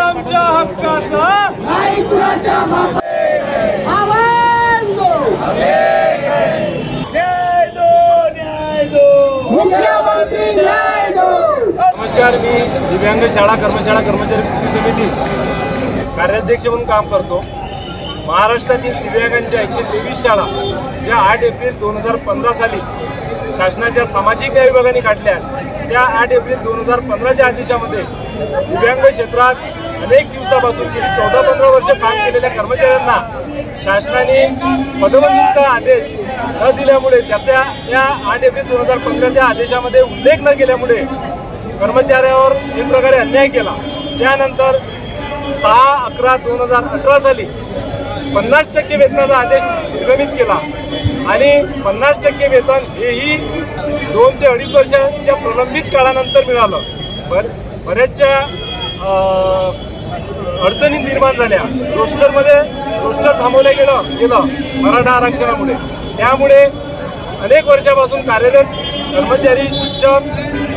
आमच्या हक्काचा. नाही कुणाच्या बाबा नमस्कार मी दिव्यांग शाळा कर्मशाळा कर्मचारी कृती समिती कार्याध्यक्ष म्हणून काम करतो. महाराष्ट्रातील दिव्यांगांच्या एकशे तेवीस शाळा ज्या आठ एप्रिल दोन हजार पंधरा साली शासनाच्या सामाजिक न्याय विभागाने काढल्या. त्या आठ एप्रिल दोन हजार पंधराच्या आदेशामध्ये दिव्यांग क्षेत्रात अनेक दिवसापासून गेली चौदा पंधरा वर्ष काम केलेल्या कर्मचाऱ्यांना शासनाने पदमंजुरीचा आदेश न दिल्यामुळे त्याच्या या आठ एप्रिल दोन हजार पंधराच्या आदेशामध्ये उल्लेख न केल्यामुळे कर्मचाऱ्यावर एक प्रकारे अन्याय केला. त्यानंतर सहा अकरा दोन हजार अठरा साली पन्नास टक्के वेतनाचा आदेश निर्गमित केला. आणि पन्नास टक्के वेतन हेही दोन ते अडीच वर्षाच्या प्रलंबित काळानंतर मिळालं. बर बऱ्याचशा अडचणी निर्माण झाल्या. रोस्टरमध्ये रोस्टर थांबवलं गेलं गेलं मराठा आरक्षणामुळे. त्यामुळे अनेक वर्षापासून कार्यरत कर्मचारी शिक्षक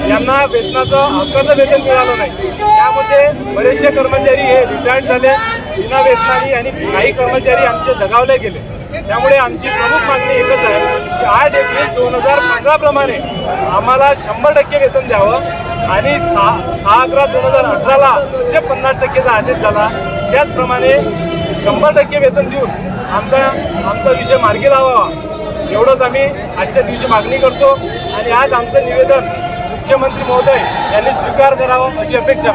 यांना वेतनाचं हक्काचं वेतन मिळालं नाही. त्यामध्ये बरेचसे कर्मचारी हे रिटायर्ड झाले. बिना वेतनाने आणि काही कर्मचारी आमचे दगावले गेले. त्यामुळे आमची प्रमुख मागणी एकच आहे की आठ एप्रिल दोन हजार पंधराप्रमाणे आम्हाला शंभर टक्के वेतन द्यावं आणि सहा सहा अकरा दोन हजार अठराला जे पन्नास टक्केचा आदेश झाला त्याचप्रमाणे शंभर टक्के वेतन देऊन आमचा आमचा विषय मार्गी लावावा. एवढंच आम्ही आजच्या दिवशी मागणी करतो आणि आज आमचं निवेदन मुख्यमंत्री महोदय यांनी स्वीकार करावा अशी अपेक्षा